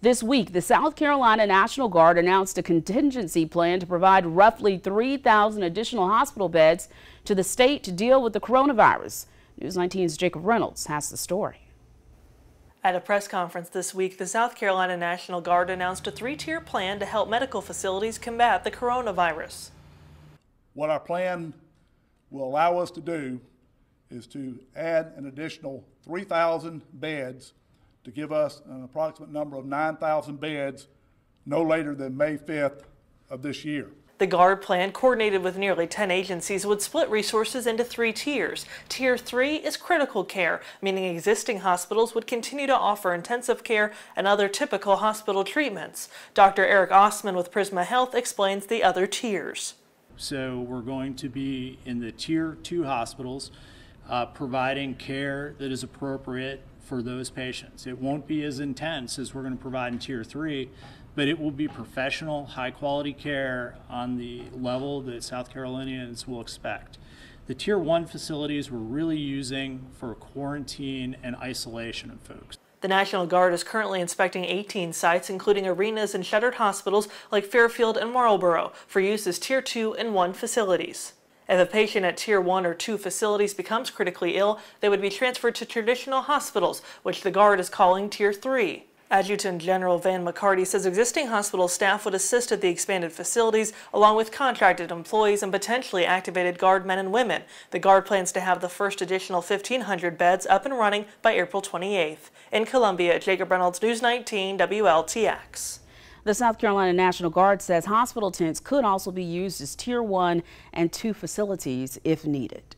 This week, the South Carolina National Guard announced a contingency plan to provide roughly 3,000 additional hospital beds to the state to deal with the coronavirus. News 19's Jacob Reynolds has the story. At a press conference this week, the South Carolina National Guard announced a three-tier plan to help medical facilities combat the coronavirus. What our plan will allow us to do is to add an additional 3,000 beds to give us an approximate number of 9,000 beds no later than May 5th of this year. The GUARD plan, coordinated with nearly 10 agencies, would split resources into three tiers. Tier 3 is critical care, meaning existing hospitals would continue to offer intensive care and other typical hospital treatments. Dr. Eric Osman with Prisma Health explains the other tiers. So we're going to be in the Tier 2 hospitals uh, providing care that is appropriate for those patients. It won't be as intense as we're going to provide in Tier 3, but it will be professional, high quality care on the level that South Carolinians will expect. The Tier 1 facilities we're really using for quarantine and isolation of folks. The National Guard is currently inspecting 18 sites, including arenas and shuttered hospitals like Fairfield and Marlboro, for use as Tier 2 and 1 facilities. If a patient at Tier 1 or 2 facilities becomes critically ill, they would be transferred to traditional hospitals, which the Guard is calling Tier 3. Adjutant General Van McCarty says existing hospital staff would assist at the expanded facilities along with contracted employees and potentially activated Guard men and women. The Guard plans to have the first additional 1,500 beds up and running by April 28th. In Columbia, Jacob Reynolds, News 19, WLTX. The South Carolina National Guard says hospital tents could also be used as Tier 1 and 2 facilities if needed.